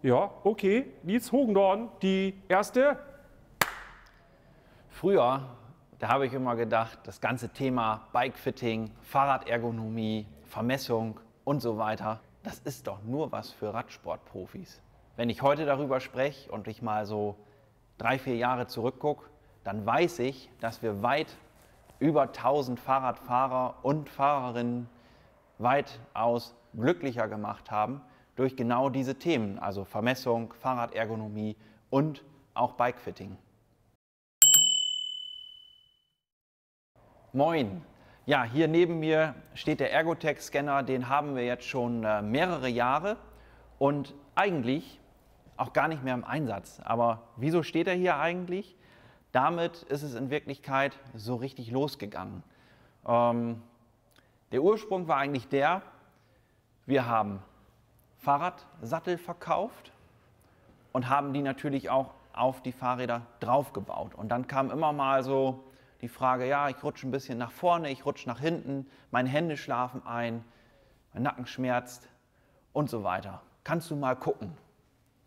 Ja, okay. Nils Hogendorn, die erste. Früher, da habe ich immer gedacht, das ganze Thema Bikefitting, Fahrradergonomie, Vermessung und so weiter, das ist doch nur was für Radsportprofis. Wenn ich heute darüber spreche und ich mal so drei, vier Jahre zurückgucke, dann weiß ich, dass wir weit über 1000 Fahrradfahrer und Fahrerinnen weitaus glücklicher gemacht haben durch genau diese Themen, also Vermessung, Fahrradergonomie und auch Bikefitting. Moin! Ja, hier neben mir steht der Ergotech-Scanner, den haben wir jetzt schon äh, mehrere Jahre und eigentlich auch gar nicht mehr im Einsatz. Aber wieso steht er hier eigentlich? Damit ist es in Wirklichkeit so richtig losgegangen. Ähm, der Ursprung war eigentlich der, wir haben Fahrradsattel verkauft und haben die natürlich auch auf die Fahrräder draufgebaut. Und dann kam immer mal so die Frage, ja, ich rutsche ein bisschen nach vorne, ich rutsche nach hinten, meine Hände schlafen ein, mein Nacken schmerzt und so weiter. Kannst du mal gucken?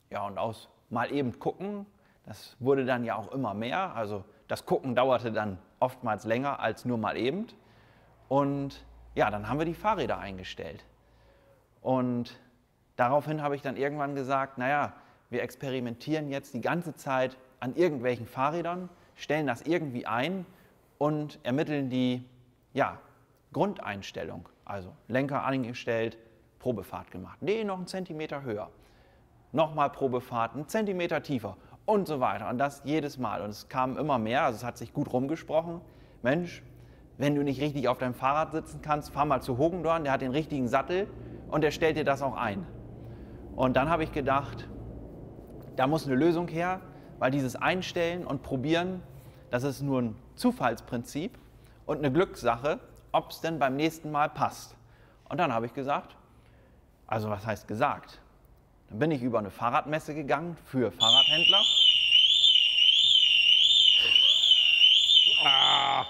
Ja, und aus mal eben gucken, das wurde dann ja auch immer mehr. Also das Gucken dauerte dann oftmals länger als nur mal eben. Und ja, dann haben wir die Fahrräder eingestellt. Und daraufhin habe ich dann irgendwann gesagt, naja, wir experimentieren jetzt die ganze Zeit an irgendwelchen Fahrrädern, stellen das irgendwie ein und ermitteln die ja, Grundeinstellung. Also Lenker eingestellt, Probefahrt gemacht. Nee, noch einen Zentimeter höher. Nochmal Probefahrt, einen Zentimeter tiefer und so weiter. Und das jedes Mal. Und es kam immer mehr, also es hat sich gut rumgesprochen. Mensch, wenn du nicht richtig auf deinem Fahrrad sitzen kannst, fahr mal zu Hogendorn, der hat den richtigen Sattel und der stellt dir das auch ein. Und dann habe ich gedacht, da muss eine Lösung her, weil dieses Einstellen und Probieren, das ist nur ein Zufallsprinzip und eine Glückssache, ob es denn beim nächsten Mal passt. Und dann habe ich gesagt, also was heißt gesagt? Dann bin ich über eine Fahrradmesse gegangen für Fahrradhändler. Ah.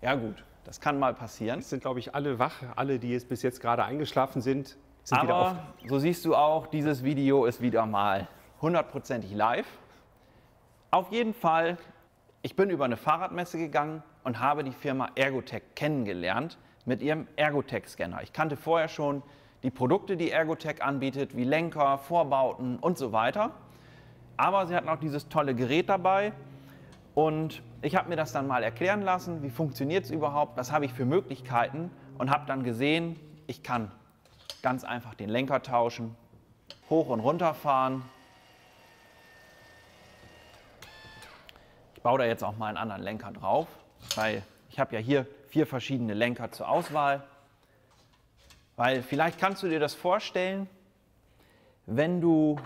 Ja gut, das kann mal passieren. Es sind, glaube ich, alle wach. Alle, die jetzt bis jetzt gerade eingeschlafen sind, sind Aber so siehst du auch, dieses Video ist wieder mal hundertprozentig live. Auf jeden Fall, ich bin über eine Fahrradmesse gegangen und habe die Firma Ergotech kennengelernt mit ihrem Ergotech-Scanner. Ich kannte vorher schon die Produkte, die Ergotech anbietet, wie Lenker, Vorbauten und so weiter. Aber sie hatten auch dieses tolle Gerät dabei und ich habe mir das dann mal erklären lassen, wie funktioniert es überhaupt, was habe ich für Möglichkeiten und habe dann gesehen, ich kann ganz einfach den Lenker tauschen, hoch und runter fahren. Ich baue da jetzt auch mal einen anderen Lenker drauf, weil ich habe ja hier vier verschiedene Lenker zur Auswahl. Weil vielleicht kannst du dir das vorstellen, wenn du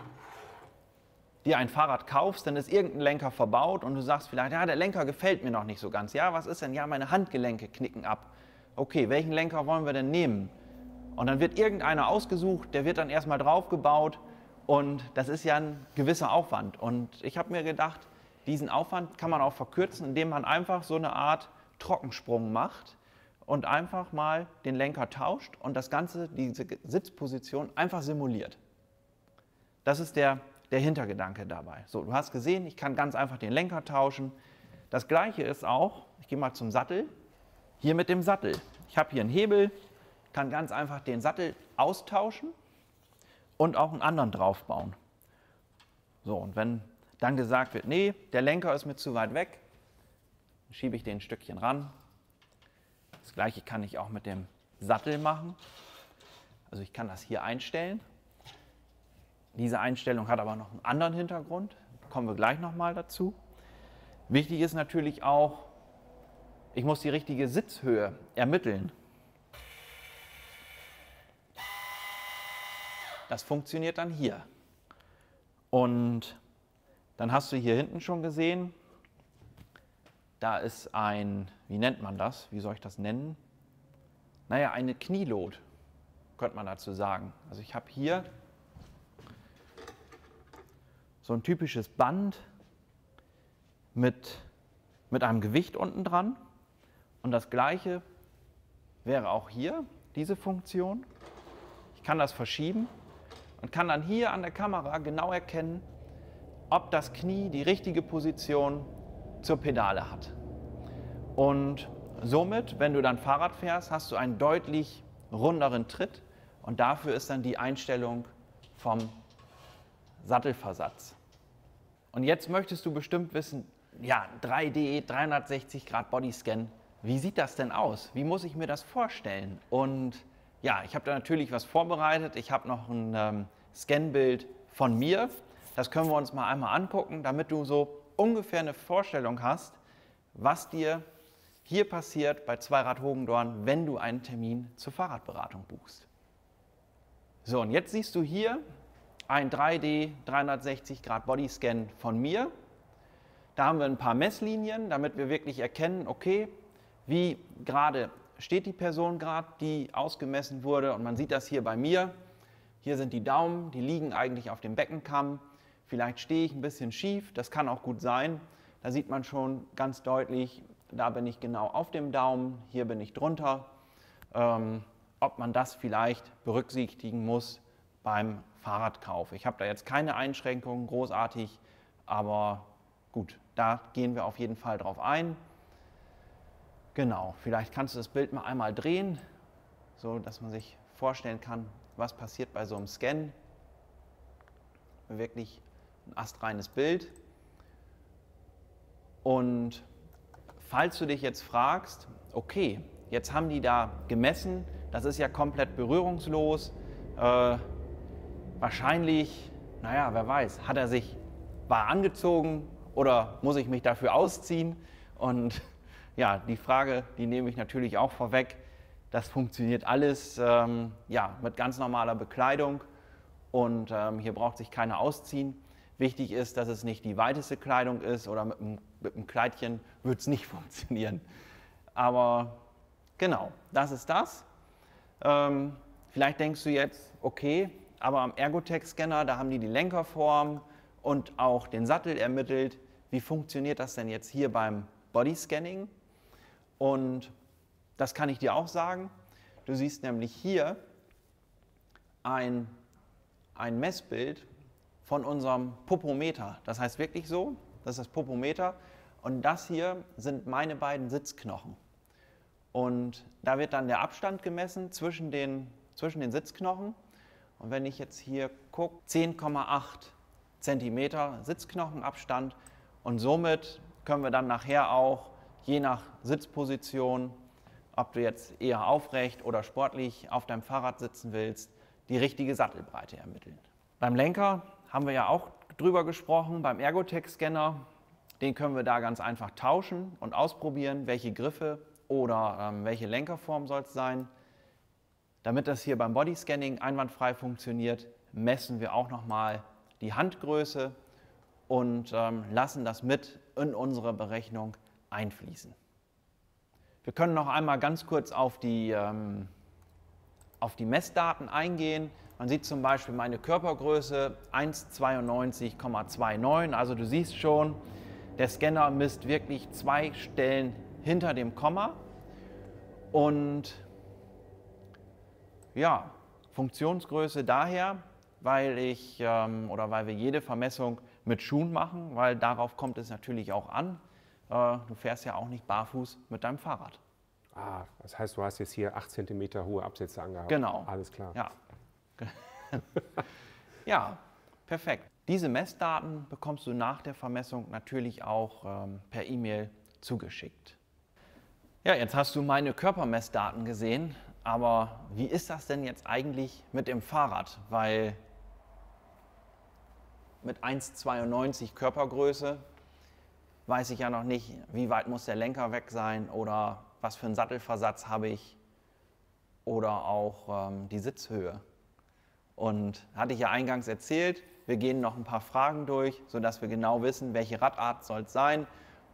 dir ein Fahrrad kaufst, dann ist irgendein Lenker verbaut und du sagst vielleicht, ja, der Lenker gefällt mir noch nicht so ganz. Ja, was ist denn? Ja, meine Handgelenke knicken ab. Okay, welchen Lenker wollen wir denn nehmen? Und dann wird irgendeiner ausgesucht, der wird dann erstmal draufgebaut und das ist ja ein gewisser Aufwand. Und ich habe mir gedacht, diesen Aufwand kann man auch verkürzen, indem man einfach so eine Art Trockensprung macht und einfach mal den Lenker tauscht und das Ganze, diese Sitzposition einfach simuliert. Das ist der, der Hintergedanke dabei. So, du hast gesehen, ich kann ganz einfach den Lenker tauschen. Das gleiche ist auch, ich gehe mal zum Sattel, hier mit dem Sattel. Ich habe hier einen Hebel, kann ganz einfach den Sattel austauschen und auch einen anderen draufbauen. So, und wenn dann gesagt wird, nee, der Lenker ist mir zu weit weg, schiebe ich den ein Stückchen ran das gleiche kann ich auch mit dem Sattel machen. Also ich kann das hier einstellen. Diese Einstellung hat aber noch einen anderen Hintergrund. Kommen wir gleich nochmal dazu. Wichtig ist natürlich auch, ich muss die richtige Sitzhöhe ermitteln. Das funktioniert dann hier. Und dann hast du hier hinten schon gesehen, da ist ein, wie nennt man das? Wie soll ich das nennen? Naja, eine Knielot, könnte man dazu sagen. Also ich habe hier so ein typisches Band mit, mit einem Gewicht unten dran. Und das gleiche wäre auch hier, diese Funktion. Ich kann das verschieben und kann dann hier an der Kamera genau erkennen, ob das Knie die richtige Position zur Pedale hat. Und somit, wenn du dann Fahrrad fährst, hast du einen deutlich runderen Tritt und dafür ist dann die Einstellung vom Sattelversatz. Und jetzt möchtest du bestimmt wissen, ja, 3D, 360 Grad Bodyscan, wie sieht das denn aus? Wie muss ich mir das vorstellen? Und ja, ich habe da natürlich was vorbereitet. Ich habe noch ein ähm, Scanbild von mir. Das können wir uns mal einmal angucken, damit du so ungefähr eine Vorstellung hast, was dir hier passiert bei Zweirad Hogendorn, wenn du einen Termin zur Fahrradberatung buchst. So, und jetzt siehst du hier ein 3D 360 Grad Bodyscan von mir. Da haben wir ein paar Messlinien, damit wir wirklich erkennen, okay, wie gerade steht die Person gerade, die ausgemessen wurde. Und man sieht das hier bei mir. Hier sind die Daumen, die liegen eigentlich auf dem Beckenkamm. Vielleicht stehe ich ein bisschen schief, das kann auch gut sein. Da sieht man schon ganz deutlich, da bin ich genau auf dem Daumen, hier bin ich drunter. Ähm, ob man das vielleicht berücksichtigen muss beim Fahrradkauf. Ich habe da jetzt keine Einschränkungen großartig, aber gut, da gehen wir auf jeden Fall drauf ein. Genau, vielleicht kannst du das Bild mal einmal drehen, so dass man sich vorstellen kann, was passiert bei so einem Scan. Wirklich ein astreines Bild. Und falls du dich jetzt fragst, okay, jetzt haben die da gemessen, das ist ja komplett berührungslos, äh, wahrscheinlich, naja, wer weiß, hat er sich, war angezogen oder muss ich mich dafür ausziehen? Und ja, die Frage, die nehme ich natürlich auch vorweg. Das funktioniert alles ähm, ja, mit ganz normaler Bekleidung und ähm, hier braucht sich keiner ausziehen. Wichtig ist, dass es nicht die weiteste Kleidung ist oder mit einem, Kleidchen wird es nicht funktionieren. Aber genau, das ist das. Ähm, vielleicht denkst du jetzt, okay, aber am Ergotech-Scanner, da haben die die Lenkerform und auch den Sattel ermittelt. Wie funktioniert das denn jetzt hier beim Bodyscanning? Und das kann ich dir auch sagen. Du siehst nämlich hier ein, ein Messbild von unserem Popometer. Das heißt wirklich so, das ist das Popometer. Und das hier sind meine beiden Sitzknochen. Und da wird dann der Abstand gemessen zwischen den, zwischen den Sitzknochen. Und wenn ich jetzt hier gucke, 10,8 cm Sitzknochenabstand. Und somit können wir dann nachher auch je nach Sitzposition, ob du jetzt eher aufrecht oder sportlich auf deinem Fahrrad sitzen willst, die richtige Sattelbreite ermitteln. Beim Lenker haben wir ja auch drüber gesprochen, beim Ergotech-Scanner. Den können wir da ganz einfach tauschen und ausprobieren, welche Griffe oder ähm, welche Lenkerform soll es sein. Damit das hier beim Bodyscanning einwandfrei funktioniert, messen wir auch nochmal die Handgröße und ähm, lassen das mit in unsere Berechnung einfließen. Wir können noch einmal ganz kurz auf die, ähm, auf die Messdaten eingehen. Man sieht zum Beispiel meine Körpergröße 1,92,29. Also du siehst schon, der Scanner misst wirklich zwei Stellen hinter dem Komma. Und ja, Funktionsgröße daher, weil ich ähm, oder weil wir jede Vermessung mit Schuhen machen, weil darauf kommt es natürlich auch an. Äh, du fährst ja auch nicht barfuß mit deinem Fahrrad. Ah, das heißt, du hast jetzt hier 8 cm hohe Absätze angehabt. Genau. Alles klar. Ja. ja, perfekt. Diese Messdaten bekommst du nach der Vermessung natürlich auch ähm, per E-Mail zugeschickt. Ja, jetzt hast du meine Körpermessdaten gesehen, aber wie ist das denn jetzt eigentlich mit dem Fahrrad? Weil mit 1,92 Körpergröße weiß ich ja noch nicht, wie weit muss der Lenker weg sein oder was für einen Sattelversatz habe ich oder auch ähm, die Sitzhöhe. Und hatte ich ja eingangs erzählt, wir gehen noch ein paar Fragen durch, sodass wir genau wissen, welche Radart soll es sein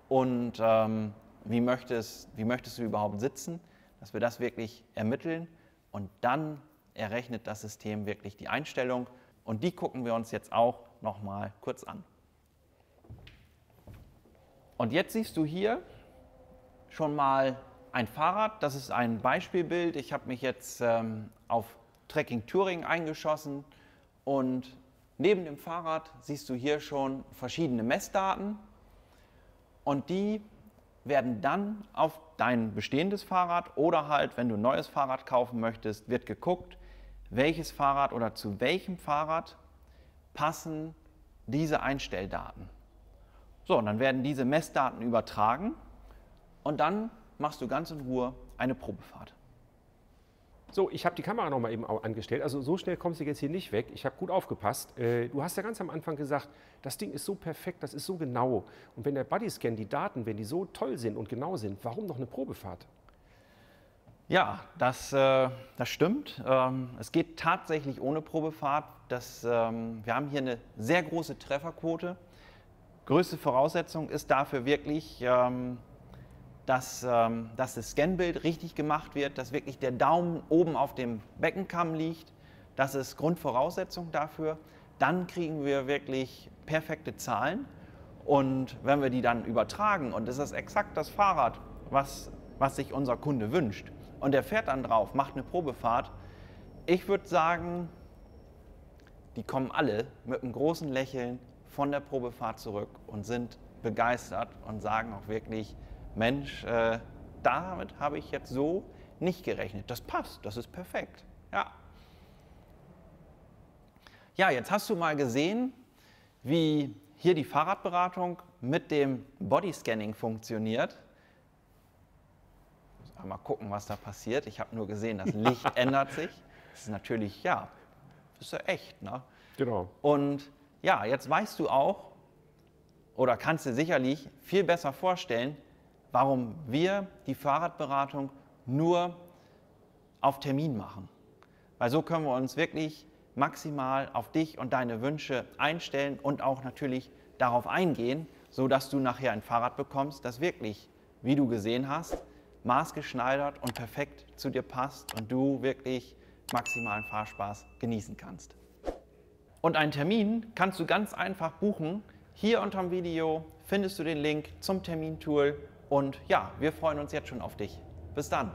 und ähm, wie, möchtest, wie möchtest du überhaupt sitzen, dass wir das wirklich ermitteln und dann errechnet das System wirklich die Einstellung und die gucken wir uns jetzt auch nochmal kurz an. Und jetzt siehst du hier schon mal ein Fahrrad. Das ist ein Beispielbild. Ich habe mich jetzt ähm, auf Trekking Touring eingeschossen Und neben dem Fahrrad siehst du hier schon verschiedene Messdaten und die werden dann auf dein bestehendes Fahrrad oder halt, wenn du ein neues Fahrrad kaufen möchtest, wird geguckt, welches Fahrrad oder zu welchem Fahrrad passen diese Einstelldaten. So, und dann werden diese Messdaten übertragen und dann machst du ganz in Ruhe eine Probefahrt. So, ich habe die Kamera noch mal eben angestellt. Also so schnell kommst du jetzt hier nicht weg. Ich habe gut aufgepasst. Äh, du hast ja ganz am Anfang gesagt, das Ding ist so perfekt, das ist so genau. Und wenn der Bodyscan, die Daten, wenn die so toll sind und genau sind, warum noch eine Probefahrt? Ja, das, äh, das stimmt. Ähm, es geht tatsächlich ohne Probefahrt. Das, ähm, wir haben hier eine sehr große Trefferquote. Größte Voraussetzung ist dafür wirklich, ähm, dass, ähm, dass das Scanbild richtig gemacht wird, dass wirklich der Daumen oben auf dem Beckenkamm liegt. Das ist Grundvoraussetzung dafür. Dann kriegen wir wirklich perfekte Zahlen. Und wenn wir die dann übertragen, und das ist exakt das Fahrrad, was, was sich unser Kunde wünscht, und der fährt dann drauf, macht eine Probefahrt, ich würde sagen, die kommen alle mit einem großen Lächeln von der Probefahrt zurück und sind begeistert und sagen auch wirklich, Mensch, äh, damit habe ich jetzt so nicht gerechnet. Das passt, das ist perfekt. Ja. Ja, jetzt hast du mal gesehen, wie hier die Fahrradberatung mit dem Bodyscanning funktioniert. Mal gucken, was da passiert. Ich habe nur gesehen, das Licht ändert sich. Das ist natürlich, ja, das ist ja echt. Ne? Genau. Und ja, jetzt weißt du auch, oder kannst dir sicherlich viel besser vorstellen, warum wir die Fahrradberatung nur auf Termin machen. Weil so können wir uns wirklich maximal auf dich und deine Wünsche einstellen und auch natürlich darauf eingehen, sodass du nachher ein Fahrrad bekommst, das wirklich, wie du gesehen hast, maßgeschneidert und perfekt zu dir passt und du wirklich maximalen Fahrspaß genießen kannst. Und einen Termin kannst du ganz einfach buchen. Hier unter dem Video findest du den Link zum Termintool und ja, wir freuen uns jetzt schon auf dich. Bis dann.